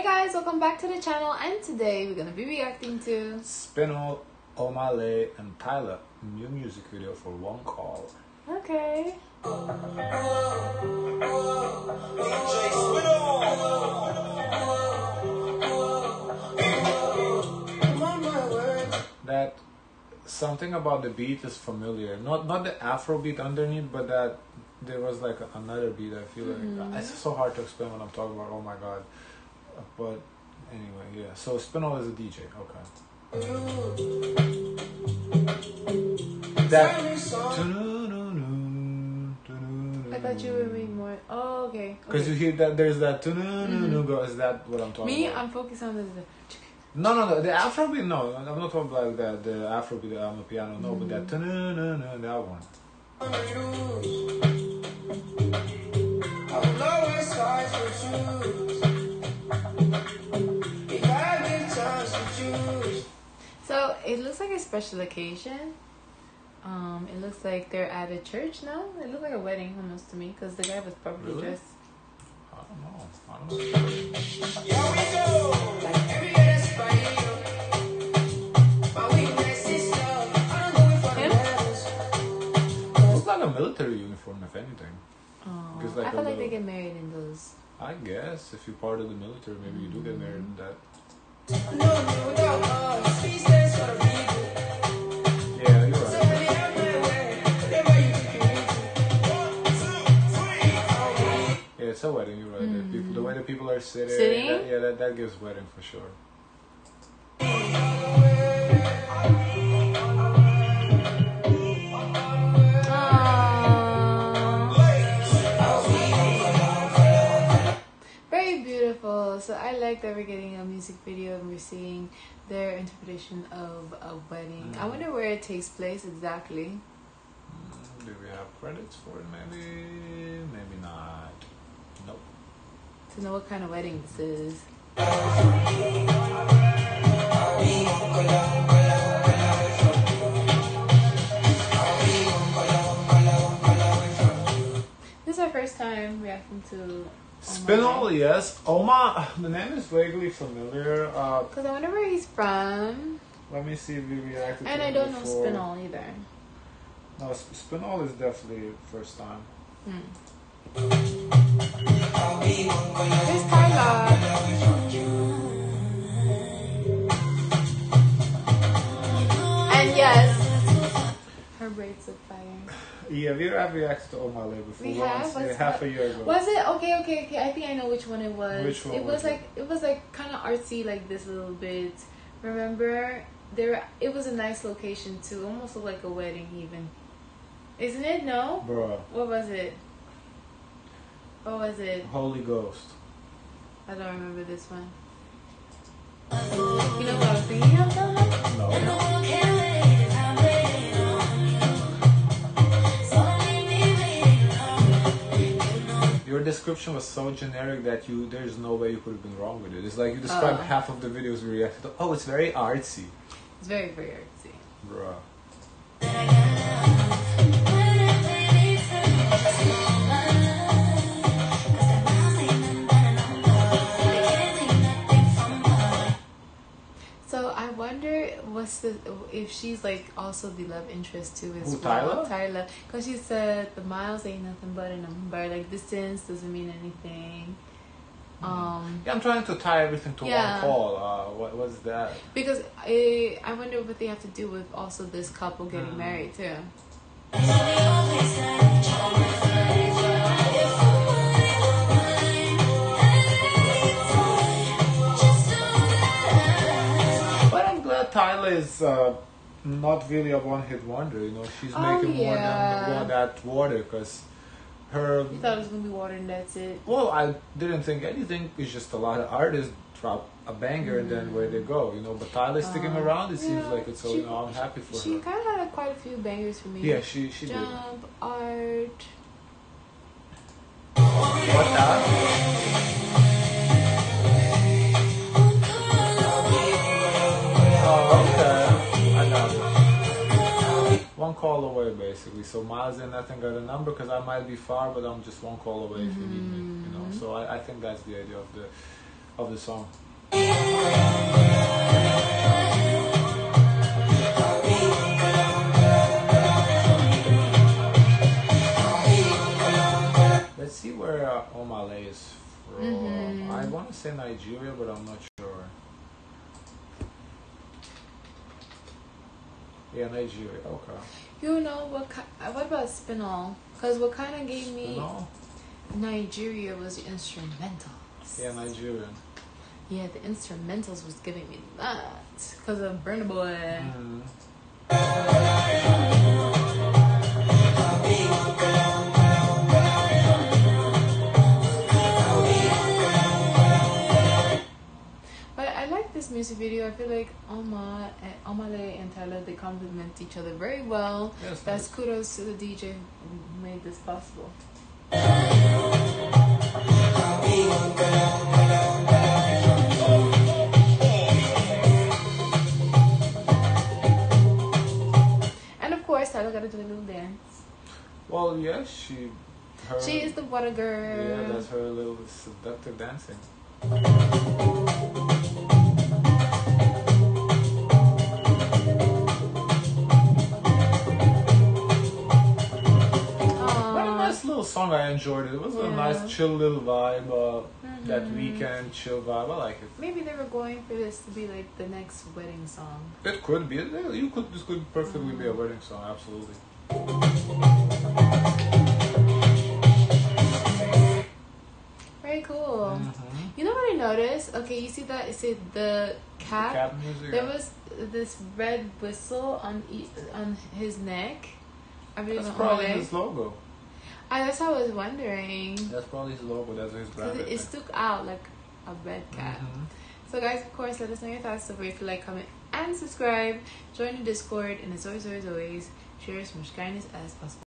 Hey guys, welcome back to the channel and today we're gonna be reacting to Spinall, Omah Lay, and Tyla new music video for One Call. Okay. That something about the beat is familiar. Not not the Afro beat underneath, but that there was like another beat. I feel like mm-hmm. it's so hard to explain what I'm talking about. Oh my god! But anyway, yeah. So Spinall is a DJ. Okay. That. I thought you were reading more. Oh, okay. Because okay. you hear that there's that tu-nu-nu-nu mm-hmm. go. Is that what I'm talking Me, about? I'm focused on the. No, no, no. The Afrobeat, no. I'm not talking about that. The Afrobeat on the piano, no. But that mm-hmm. tu-nu-nu-nu, that one. Special occasion. Um, it looks like they're at a church now. It looks like a wedding almost to me because the guy was probably Really? dressed. I don't know. I don't know. Him? Looks like a military uniform, if anything. Oh, Because like I a feel like they get married in those. I guess if you're part of the military, maybe you do get married in that. The way the people are sitting. Sitting? that- yeah, that, that gives wedding for sure. Very beautiful. So I like that we're getting a music video and we're seeing their interpretation of a wedding. I Mm. wonder where it takes place exactly. Mm, do we have credits for it? Maybe, maybe not. To know what kind of wedding this is. This is our first time reacting to. Spinall, yes. Oma, the name is vaguely familiar. Uh, Because I wonder where he's from. let me see if we reacted And I don't know before. Spinall either. No, Sp- Spinall is definitely first time. Hmm. There's Carla. And yes, her braids look fire. Yeah, we have reacted to Omah Lay before We once, have? yeah, half a year ago. Was it okay? Okay, okay. I think I know which one it was. Which one It was was like it was like kind of artsy, like this little bit. Remember, there. It was a nice location too. Almost looked like a wedding, even. Isn't it? No. Bruh, What was it? What was it? Holy Ghost. I don't remember this one. You know what I was thinking of though? No. Your description was so generic that you there's no way you could have been wrong with it. It's like you described Oh. half of the videos we reacted to. Oh, it's very artsy. It's very, very artsy. Bruh. I wonder what's the if she's like also the love interest too as Who, well. Tyla? Tyla, because she said the miles ain't nothing but a number. Like distance doesn't mean anything. Um, Yeah, I'm trying to tie everything to Yeah. one call. Uh, what was that? because I I wonder what they have to do with also this couple getting Hmm. married too. Tyla is uh, not really a one-hit wonder. You know, she's Oh, making more than that water because her. You thought it was gonna be water and that's it. Well, I didn't think anything. It's just a lot of artists drop a banger and then where they go. You know, but Tyla's sticking Uh, around. It seems like it's so. You know, I'm happy for She her. She kind of had quite a few bangers for me. Yeah, she she did. Jump, art. What? Call away, basically. So Miles and nothing got a number because I might be far, but I'm just one call away if you need me. You know. So I, I think that's the idea of the of the song. Let's see where uh, Omah Lay is from. Mhm. I want to say Nigeria, but I'm not sure. Yeah, Nigeria. Okay. You know what? ki- uh, What about Spinall? Because what kind of gave me. Nigeria was the instrumentals. Yeah, Nigerian. Yeah, the instrumentals was giving me that because of Burna Boy. Mm. And Omah Lay and Tyla they complement each other very well. Yes, That's nice. kudos to the DJ who made this possible. And of course, Tyla got to do a little dance. Well, yes, she. Her, She is the water girl. Yeah, that's her little seductive dancing. I enjoyed it. It was a Yeah. nice, chill little vibe. Uh, That Mhm. weekend chill vibe. I like it. Maybe they were going for this to be like the next wedding song. It could be. You could. This could perfectly be a wedding song. Absolutely. Very cool. Mhm. You know what I noticed? Okay, you see that? Is it the cap? Cat music. There yeah. was this red whistle on e- on his neck. I believe That's probably his logo. I that's what I was wondering. That's probably his logo. That's his brand. It, it stuck out like a red cap. Mhm. So guys, of course, let us know your thoughts. So if you like, comment, and subscribe. Join the Discord, and as always, always, always, share as much kindness as possible.